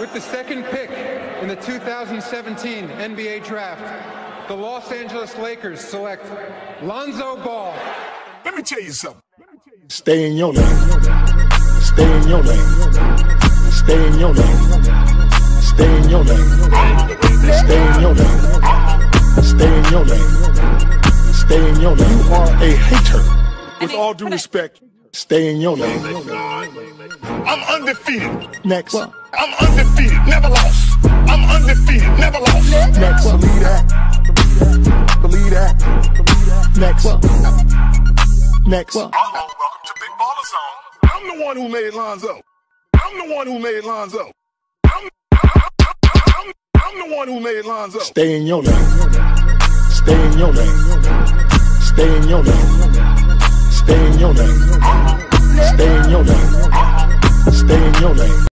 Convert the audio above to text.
With the second pick in the 2017 NBA Draft, the Los Angeles Lakers select Lonzo Ball. Let me tell you something. Stay in your lane. Stay in your lane. Stay in your lane. Stay in your lane. Stay in your lane. Stay in your lane. Stay in your lane. You are a hater. With all due respect, stay in your lane. I'm undefeated. Next. I'm undefeated. Never lost. I'm undefeated. Never lost. Next. Believe that. Believe that. Next. Next. Welcome to Big Baller Zone. I'm the one who made Lonzo. I'm the one who made Lonzo. I'm, I'm, I'm the one who made Lonzo. Stay in your lane. Stay in your lane. Stay in your lane. Stay in your lane. Your lane.